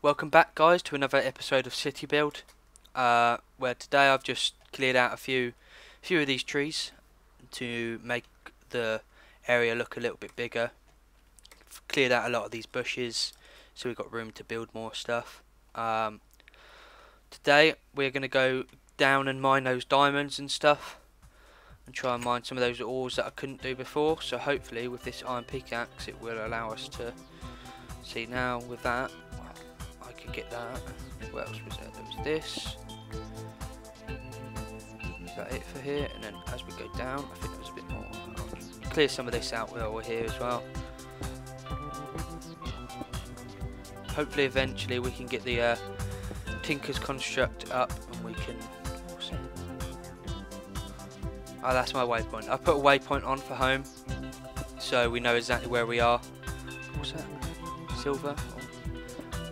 Welcome back guys to another episode of City Build uh, where today I've just cleared out a few few of these trees to make the area look a little bit bigger. Cleared out a lot of these bushes so we've got room to build more stuff. Um, today we're going to go down and mine those diamonds and stuff and try and mine some of those ores that I couldn't do before. So hopefully with this iron pickaxe it will allow us to see now with that can get that what else was there there was this is that it for here and then as we go down I think there was a bit more I'll clear some of this out while we're here as well hopefully eventually we can get the uh, Tinker's construct up and we can Oh, that's my waypoint. I put a waypoint on for home, so we know exactly where we are. What's that? Silver?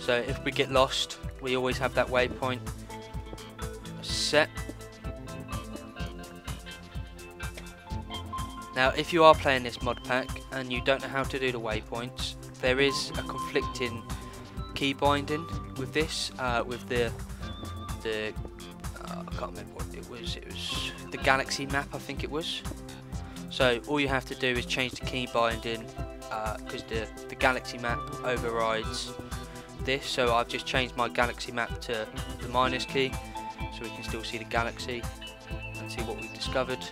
So if we get lost, we always have that waypoint set. Now, if you are playing this mod pack and you don't know how to do the waypoints, there is a conflicting key binding with this, uh, with the the uh, I can't remember what it was. It was the galaxy map, I think it was. So all you have to do is change the key binding because uh, the the galaxy map overrides this. So I've just changed my galaxy map to the minus key, so we can still see the galaxy and see what we've discovered.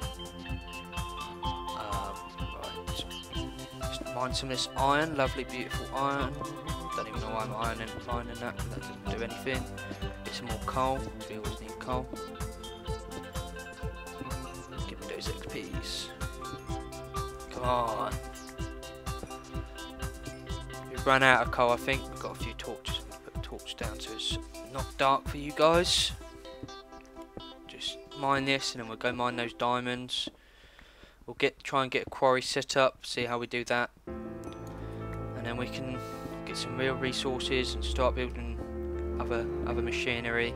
Um, mine some of this iron, lovely, beautiful iron. Don't even know why I'm ironing, mining that. That doesn't do anything. Get some more coal. We always need coal. Give me those XPs. Come on. Run out of coal, I think. We've got a few torches. I'm put torch down so it's not dark for you guys. Just mine this and then we'll go mine those diamonds. We'll get try and get a quarry set up, see how we do that. And then we can get some real resources and start building other other machinery.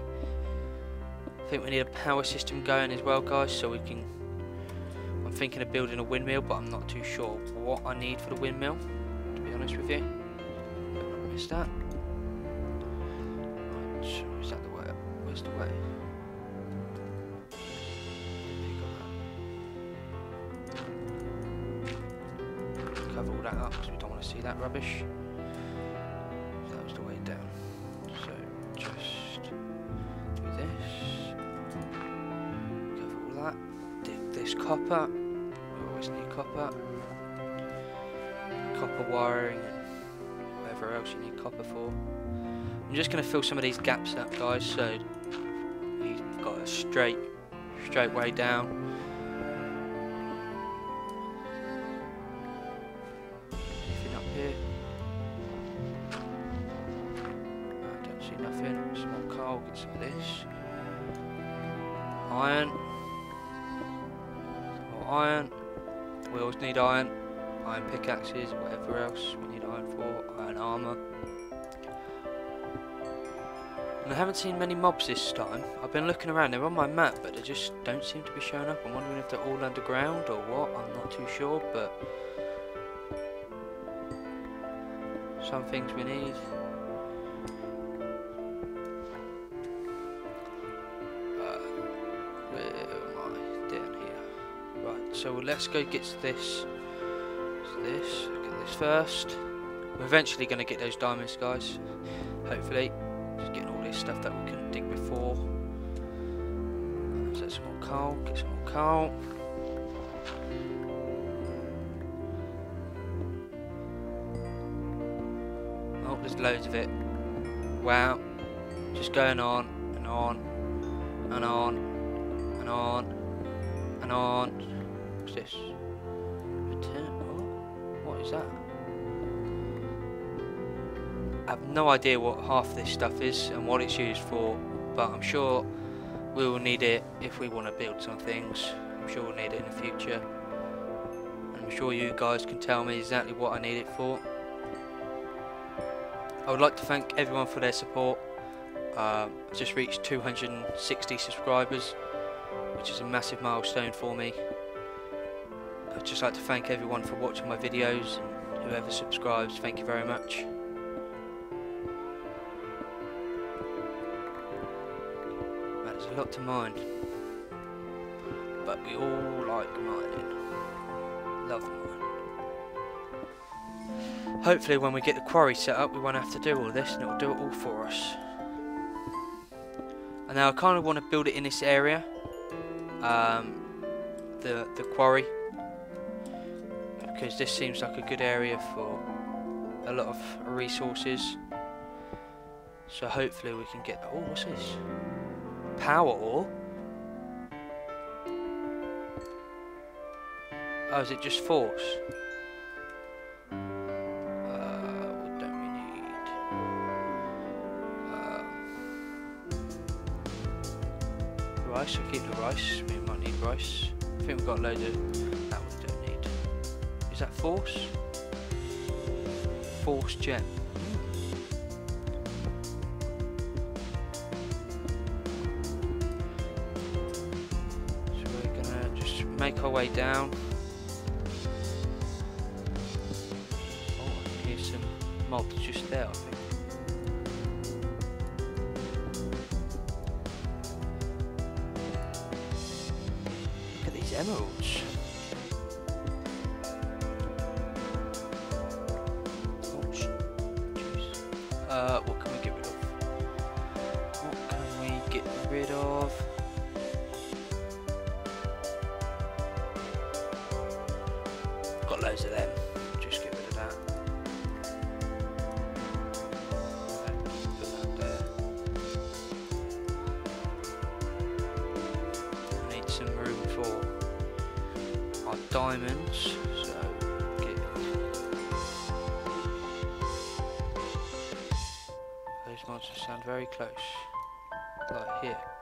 I think we need a power system going as well guys so we can I'm thinking of building a windmill but I'm not too sure what I need for the windmill to be honest with you. I missed that. Right, is that the way? Where's the way? Cover all that up because we don't want to see that rubbish. That was the way down. So just do this. Cover all that. Dig this copper. We always need copper. Copper wiring whatever else you need copper for. I'm just going to fill some of these gaps up guys so we've got a straight straight way down. Many mobs this time. I've been looking around, they're on my map, but they just don't seem to be showing up. I'm wondering if they're all underground or what, I'm not too sure, but... Some things we need. Uh, where am I? Down here. Right, so let's go get this. So this, get this first. We're eventually going to get those diamonds, guys. Hopefully. Stuff that we couldn't dig before. So some more coal, get some more coal. Oh, there's loads of it. Wow. Just going on and on and on and on and on. What's this? I have no idea what half this stuff is and what it's used for, but I'm sure we will need it if we want to build some things. I'm sure we'll need it in the future. And I'm sure you guys can tell me exactly what I need it for. I would like to thank everyone for their support. Um, I just reached 260 subscribers, which is a massive milestone for me. I'd just like to thank everyone for watching my videos and whoever subscribes, thank you very much. Lot to mine. But we all like mining. Love mining. Hopefully when we get the quarry set up we won't have to do all this and it'll do it all for us. And now I kind of want to build it in this area. Um, the, the quarry. Because this seems like a good area for a lot of resources. So hopefully we can get... Oh, what's this? Power ore? Oh, is it just force? Uh, uh, rice, I'll keep the rice, we might need rice. I think we've got loads of that we don't need. Is that force? Force gem. Make our way down. Oh, I hear some mobs just there I think. emeralds. Our diamonds. So get those monsters sound very close, like here.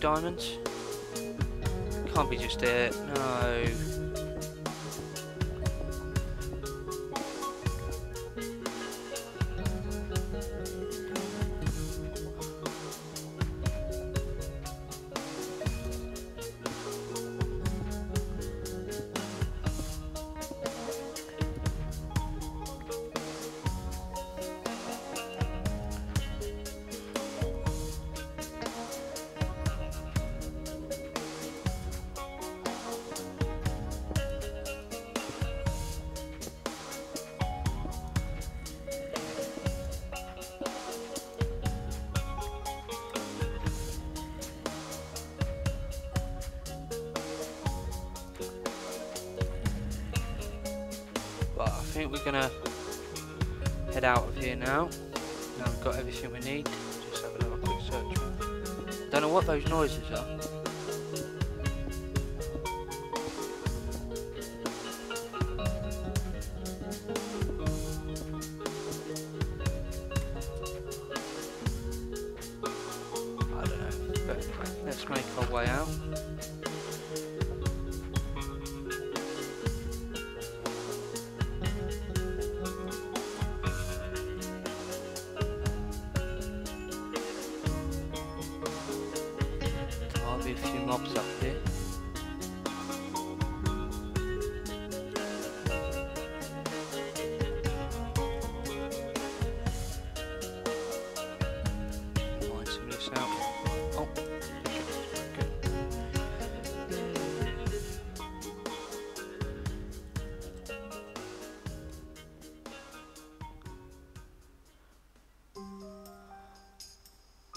Diamonds? Can't be just it. No. Think we're gonna head out of here now. Now we've got everything we need. Just have another quick search. Don't know what those noises are.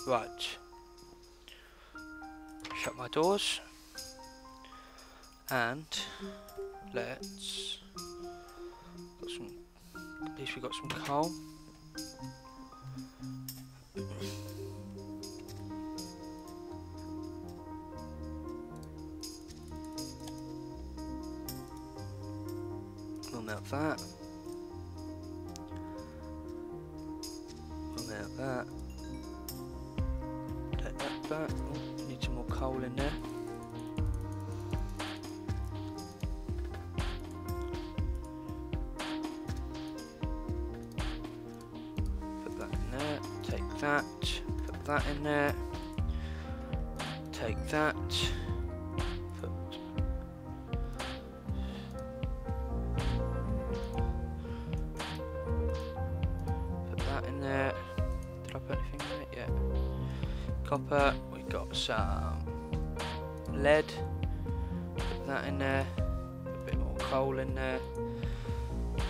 Right. Shut my doors. And let's got some at least we got some coal.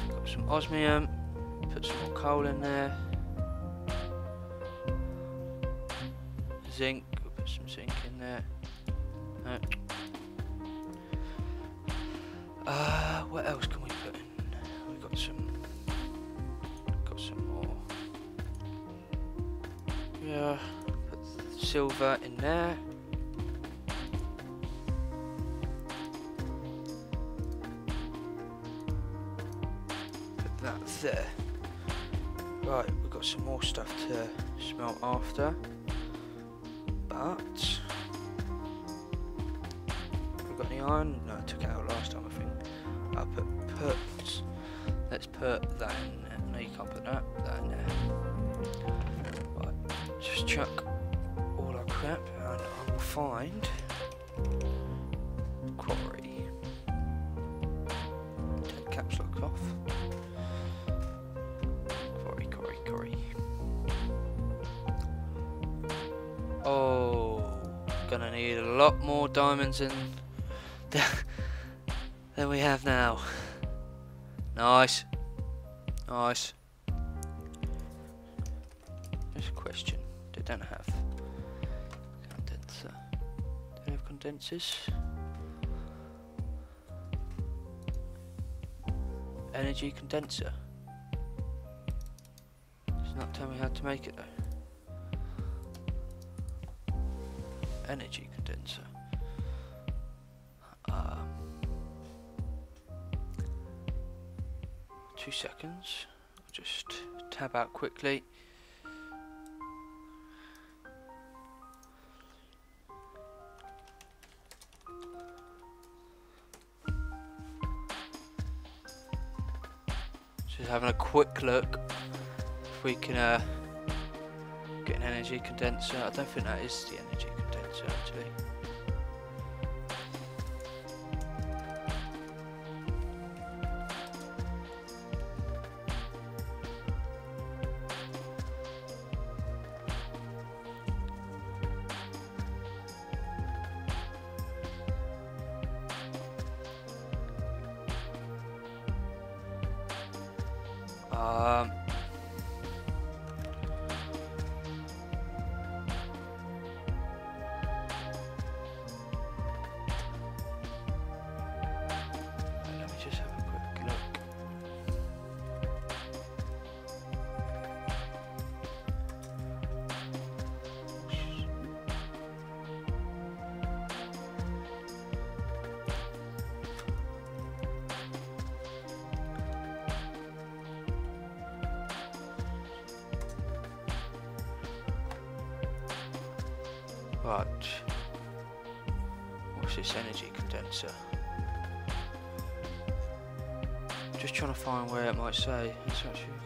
Got some osmium. Put some more coal in there. Zinc. We'll put some zinc in there. Uh, what else can we put in? We've got some. Got some more. Yeah. Put silver in there. Got some more stuff to smelt after. But we've got any iron? No, I took it out last time I think. I'll put put let's put that in there. No you can't put that, that in there. Right, just chuck all our crap and I will find quarry. Take caps lock off. Gonna need a lot more diamonds than than we have now. Nice, nice. Just a question: They don't have condenser. They have condensers? Energy condenser. Does not tell me how to make it though. Energy condenser. Um, two seconds. I'll just tab out quickly. Just having a quick look if we can uh, get an energy condenser. I don't think that is the energy condenser Right. What's this energy condenser? Just trying to find where it might say. It's actually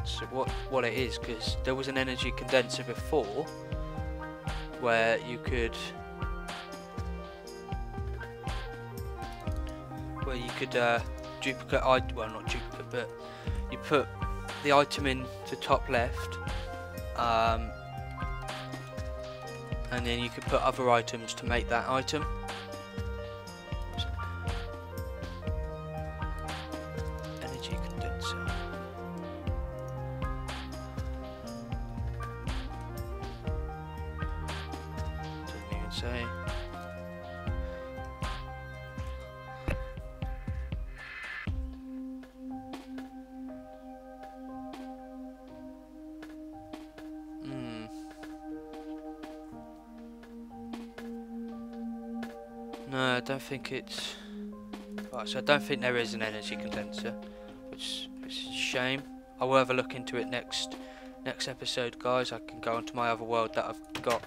condenser, what what it is, because there was an energy condenser before where you could where you could uh, duplicate I well not duplicate but you put the item in to top left um, and then you could put other items to make that item think it's... Right, so I don't think there is an energy condenser, which, is a shame. I will have a look into it next next episode, guys. I can go onto my other world that I've got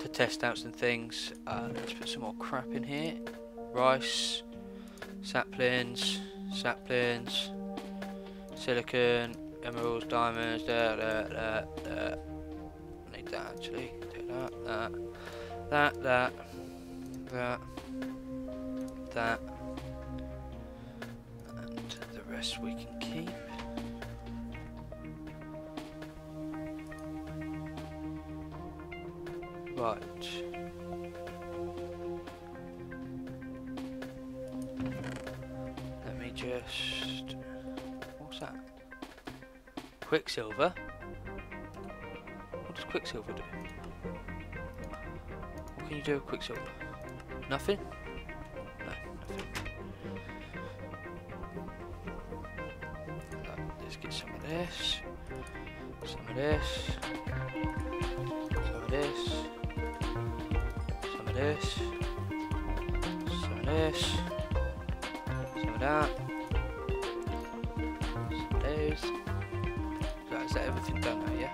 to test out some things. Uh, let's put some more crap in here. Rice, saplings, saplings, silicon, emeralds, diamonds, da da da da. Need that actually. Take that, that, that, that, that, that, and the rest we can keep. Right. Let me just. What's that? Quicksilver? What does Quicksilver do? What can you do with Quicksilver? Nothing? Of that, of those. Right, is that everything done now, yeah?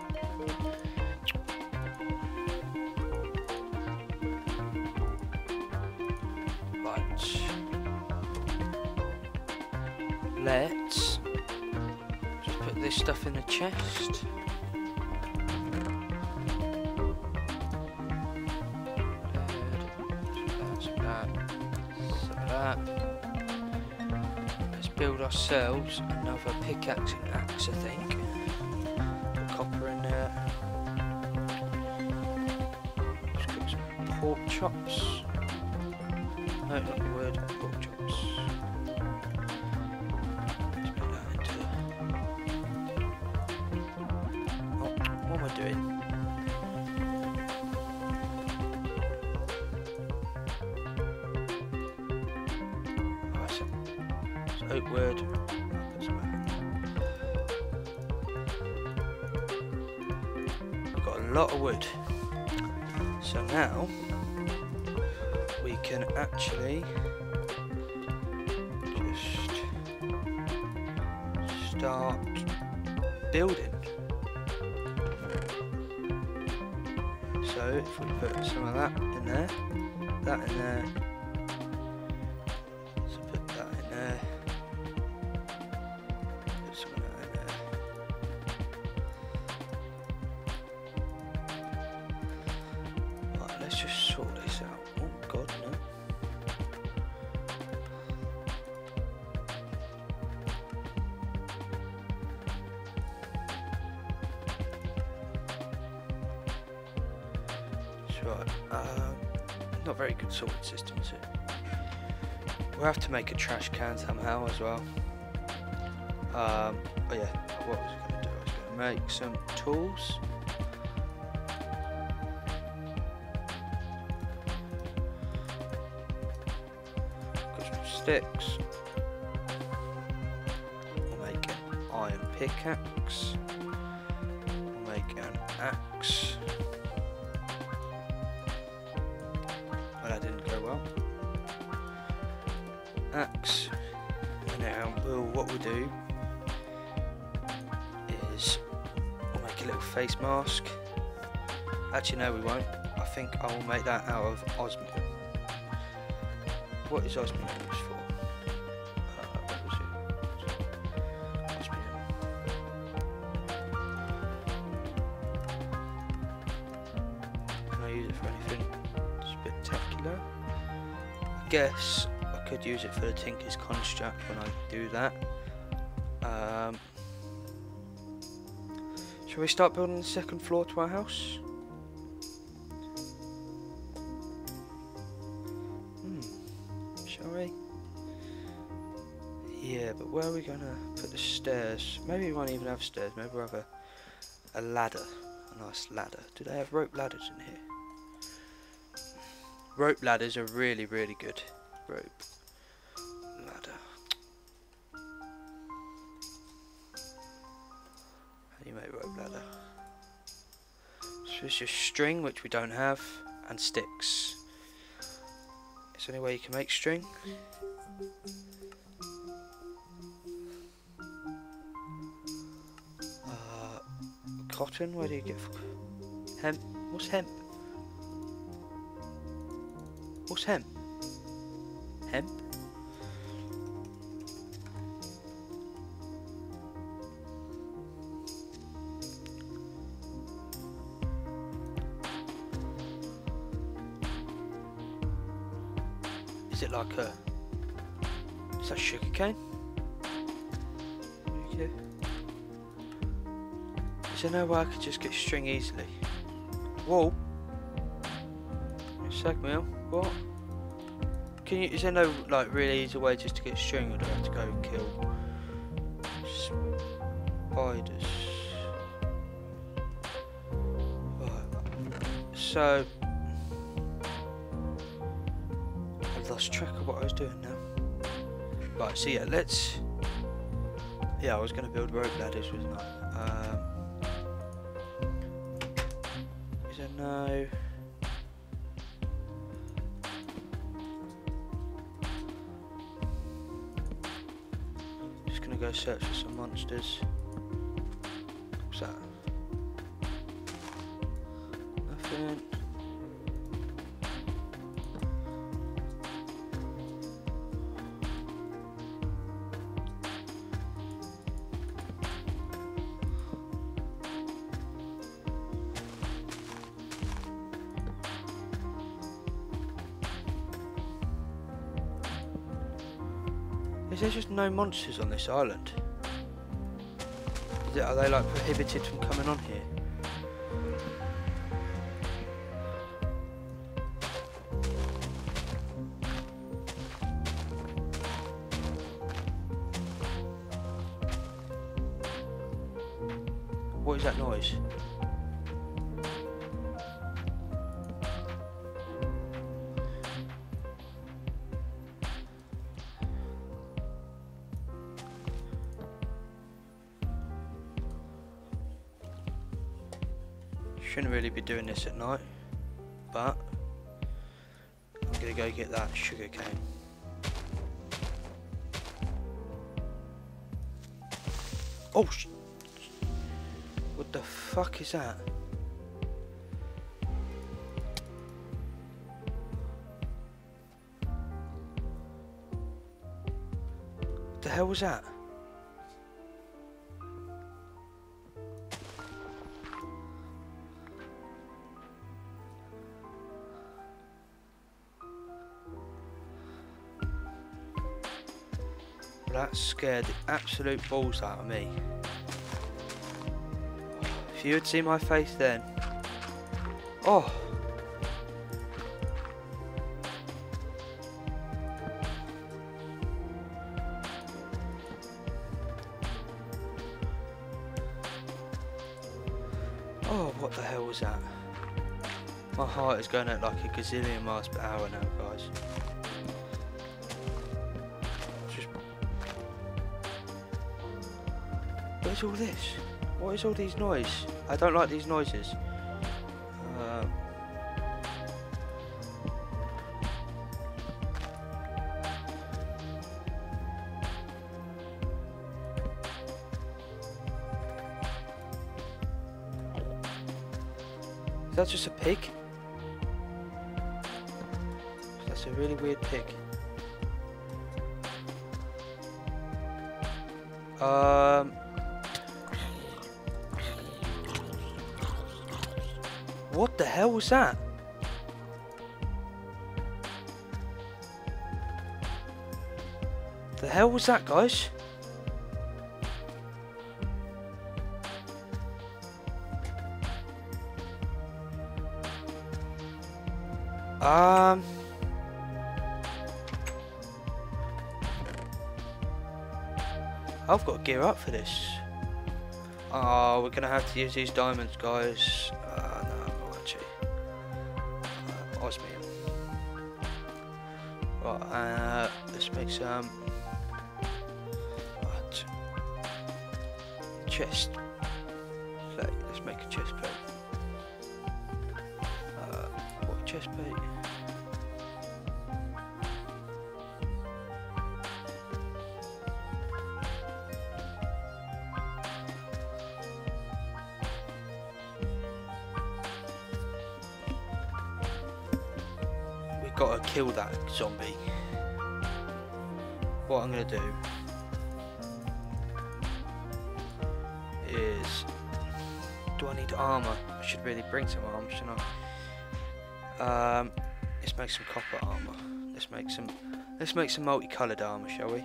Right. Let's just put this stuff in the chest. Build ourselves another pickaxe and axe, I think. Put copper in there. Some pork chops. No, not word, pork chops. Oak wood. We've got a lot of wood. So now we can actually just start building. So if we put some of that in there, that in there, We'll have to make a trash can somehow as well. Um, oh yeah, what was I going to do? I was going to make some tools. Got some sticks. We'll make an iron pickaxe. We'll make an axe. Face mask. Actually, no, we won't. I think I will make that out of osmium. What is osmium used for? Uh? I guess I could use it for the Tinker's construct when I do that. Um, shall we start building the second floor to our house? Hmm. Shall we? Yeah, but where are we gonna put the stairs? Maybe we won't even have stairs. Maybe we'll have a, a ladder. A nice ladder. Do they have rope ladders in here? rope ladders are really, really good. Rope rope ladder? So it's just string, which we don't have, and sticks. Is there any way you can make string? Uh, cotton, where do you get hemp? What's hemp? What's hemp? Hemp? Cane? Okay. Is there no way I could just get string easily? Whoa! SAG Mill? What? Can you, is there no like really easy way just to get string or do I have to go and kill spiders? Right. So I've lost track of what I was doing now. Right, so yeah, let's Yeah, I was gonna build rope ladders, wasn't I? Um, is there no Just gonna go search for some monsters. Monsters on this island? Is it, are they like prohibited from coming on here? Shouldn't really be doing this at night, but I'm gonna go get that sugar cane. Oh, what the fuck is that? What The hell was that? Scared the absolute balls out of me. If you had seen my face then. Oh. Oh, what the hell was that? My heart is going at like a gazillion miles per hour now, guys. Is all this? What is all these noise? I don't like these noises. Um, is that just a pig? What the hell was that? The hell was that, guys? Um. I've got to gear up for this. Oh, we're gonna have to use these diamonds, guys. Let's. Right. Chest plate. Let's make a chest plate. Uh, what chest plate? We've got to kill that zombie. What I'm going to do is... Do I need armour? I should really bring some armour, shouldn't I? Um, let's make some copper armour. Let's make some... Let's make some multicoloured armour, shall we?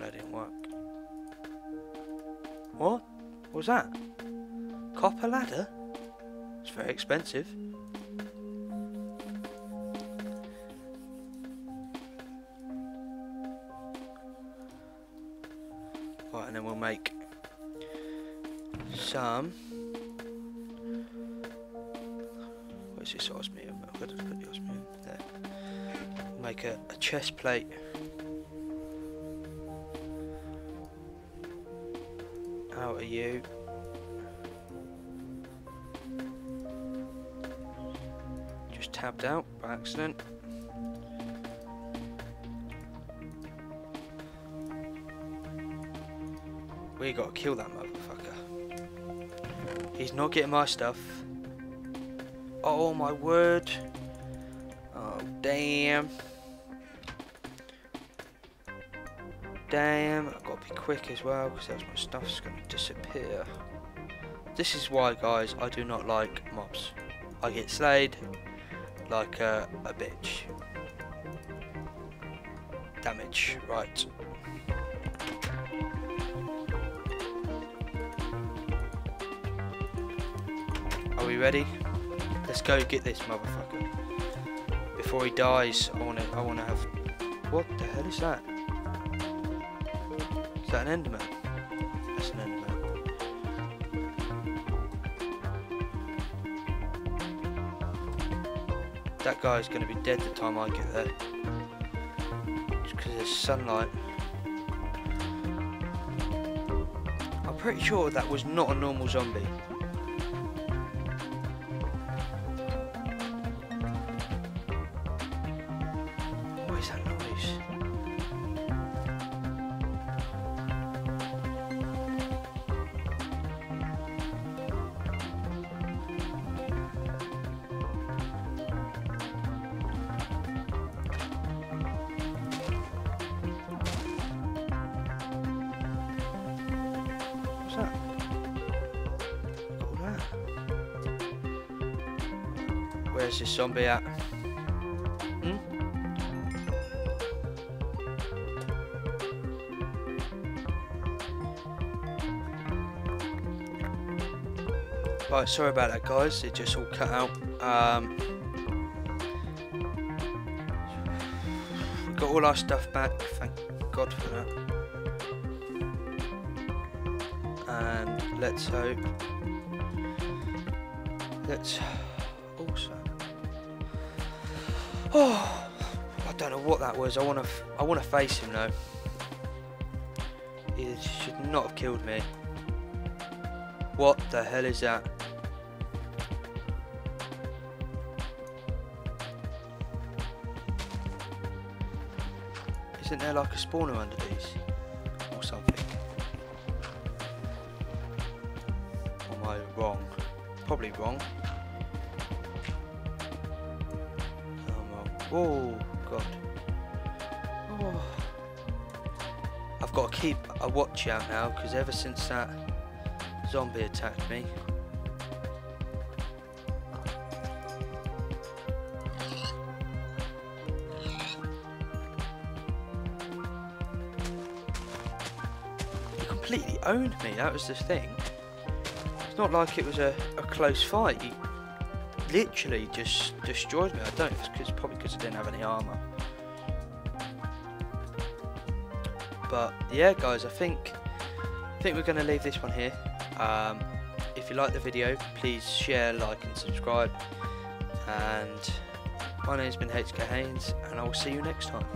That didn't work. What? What was that? Copper ladder? It's very expensive. Chest plate. Out of you. Just tabbed out by accident. We gotta kill that motherfucker. He's not getting my stuff. Oh my word. Oh damn. Damn, I've got to be quick as well because else my stuff's going to disappear. This is why, guys, I do not like mobs. I get slayed like a, a bitch. Damage, right. Are we ready? Let's go get this motherfucker. Before he dies, I wanna I wanna have What the hell is that? An enderman? That's an enderman. That guy's gonna be dead the time I get there. Just because there's sunlight. I'm pretty sure that was not a normal zombie. Right, sorry about that, guys. It just all cut out. Um, we got all our stuff back. Thank God for that. And let's hope. Let's also. Oh, I don't know what that was. I want to. I want to face him though. He should not have killed me. What the hell is that? Isn't there like a spawner under these? Or something? Am I wrong? Probably wrong. Oh, oh god. Oh. I've got to keep a watch out now because ever since that zombie attacked me. Owned me, that was the thing. It's not like it was a, a close fight. He literally just destroyed me. I don't know if it's probably because I didn't have any armour. But yeah guys, I think I think we're going to leave this one here. Um, if you like the video, please share, like and subscribe. And my name's been HK Haynes, and I will see you next time.